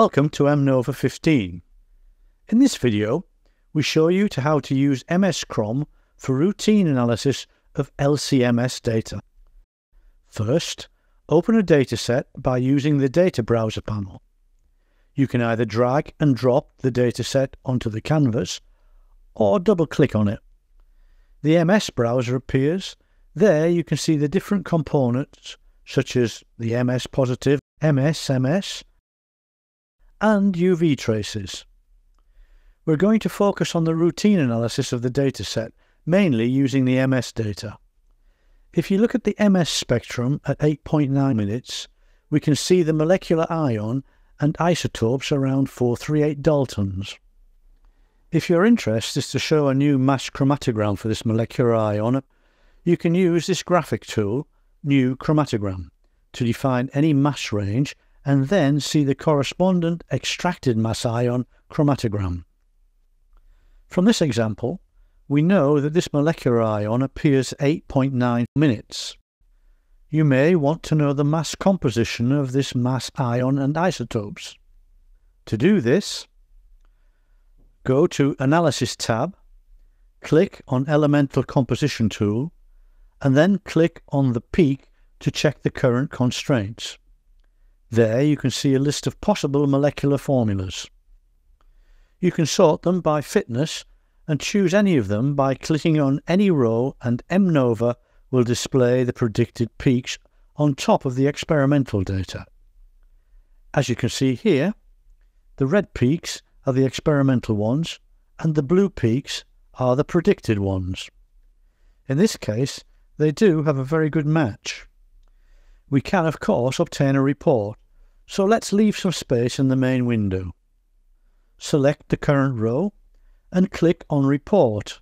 Welcome to MNOVA 15. In this video, we show you to how to use MS Chrom for routine analysis of LCMS data. First, open a dataset by using the Data Browser panel. You can either drag and drop the dataset onto the canvas or double-click on it. The MS browser appears. There you can see the different components such as the MS positive, MS, MS, and UV traces. We're going to focus on the routine analysis of the dataset, mainly using the MS data. If you look at the MS spectrum at 8.9 minutes, we can see the molecular ion and isotopes around 438 daltons. If your interest is to show a new mass chromatogram for this molecular ion, you can use this graphic tool, New Chromatogram, to define any mass range and then see the correspondent extracted mass ion chromatogram. From this example, we know that this molecular ion appears 8.9 minutes. You may want to know the mass composition of this mass ion and isotopes. To do this, go to Analysis tab, click on Elemental Composition tool, and then click on the peak to check the current constraints. There you can see a list of possible molecular formulas. You can sort them by fitness and choose any of them by clicking on any row and MNOVA will display the predicted peaks on top of the experimental data. As you can see here, the red peaks are the experimental ones and the blue peaks are the predicted ones. In this case, they do have a very good match. We can, of course, obtain a report, so let's leave some space in the main window. Select the current row and click on Report.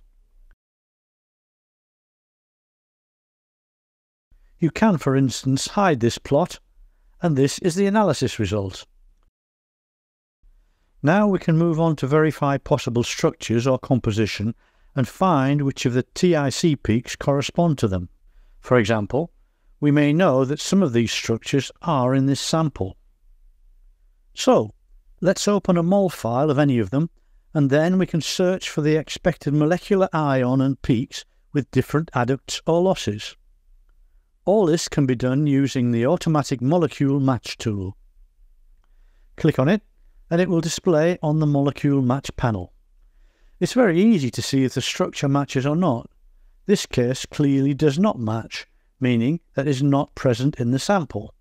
You can, for instance, hide this plot, and this is the analysis result. Now we can move on to verify possible structures or composition and find which of the TIC peaks correspond to them. For example, we may know that some of these structures are in this sample. So, let's open a MOL file of any of them and then we can search for the expected molecular ion and peaks with different adducts or losses. All this can be done using the Automatic Molecule Match tool. Click on it and it will display on the Molecule Match panel. It's very easy to see if the structure matches or not. This case clearly does not match, meaning that is not present in the sample.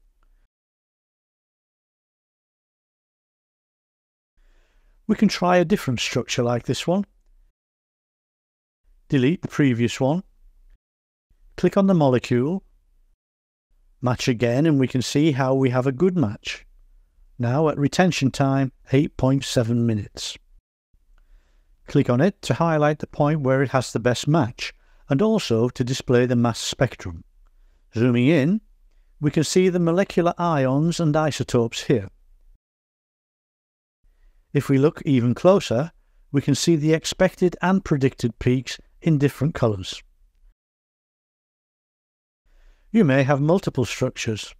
We can try a different structure like this one. Delete the previous one. Click on the molecule. Match again and we can see how we have a good match. Now at retention time 8.7 minutes. Click on it to highlight the point where it has the best match and also to display the mass spectrum. Zooming in, we can see the molecular ions and isotopes here. If we look even closer, we can see the expected and predicted peaks in different colours. You may have multiple structures.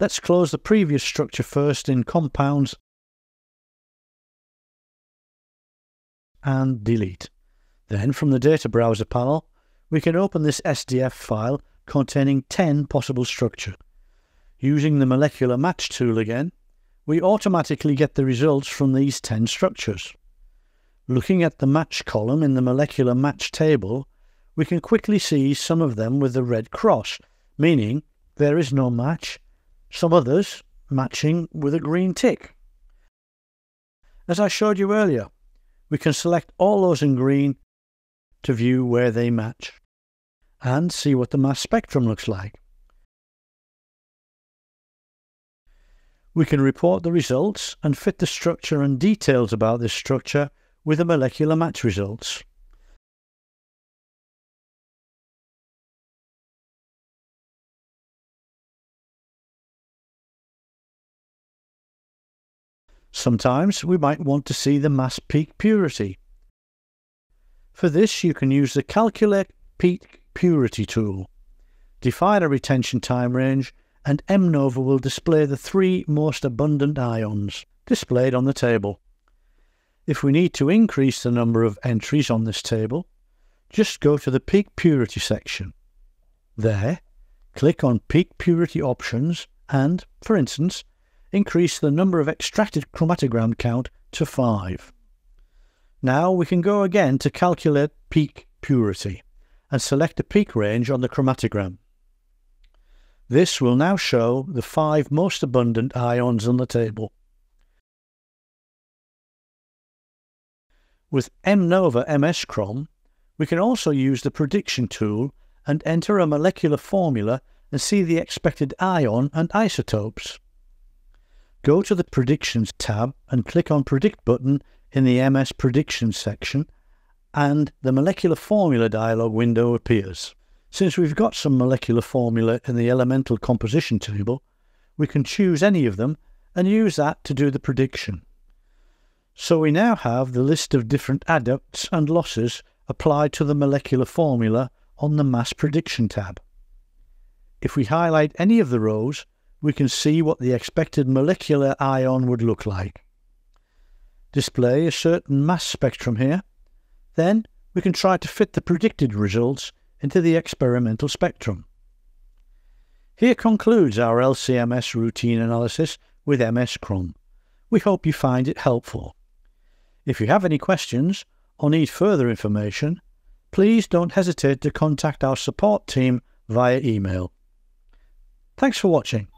Let's close the previous structure first in compounds and delete. Then from the data browser panel, we can open this SDF file containing 10 possible structures. Using the molecular match tool again, we automatically get the results from these 10 structures. Looking at the match column in the molecular match table, we can quickly see some of them with the red cross, meaning there is no match, some others matching with a green tick. As I showed you earlier, we can select all those in green to view where they match and see what the mass spectrum looks like. We can report the results and fit the structure and details about this structure with the molecular match results. Sometimes we might want to see the mass peak purity. For this you can use the Calculate Peak Purity tool. Define a retention time range and MNOVA will display the three most abundant ions displayed on the table. If we need to increase the number of entries on this table, just go to the peak purity section. There, click on peak purity options and, for instance, increase the number of extracted chromatogram count to 5. Now we can go again to calculate peak purity and select a peak range on the chromatogram. This will now show the five most abundant ions on the table. With MNOVA MS Chrom, we can also use the prediction tool and enter a molecular formula and see the expected ion and isotopes. Go to the Predictions tab and click on Predict button in the MS Predictions section and the molecular formula dialog window appears. Since we've got some molecular formula in the elemental composition table, we can choose any of them and use that to do the prediction. So we now have the list of different adducts and losses applied to the molecular formula on the Mass Prediction tab. If we highlight any of the rows, we can see what the expected molecular ion would look like. Display a certain mass spectrum here. Then we can try to fit the predicted results into the experimental spectrum. Here concludes our LCMS routine analysis with MS Chrom. We hope you find it helpful. If you have any questions or need further information, please don't hesitate to contact our support team via email. Thanks for watching.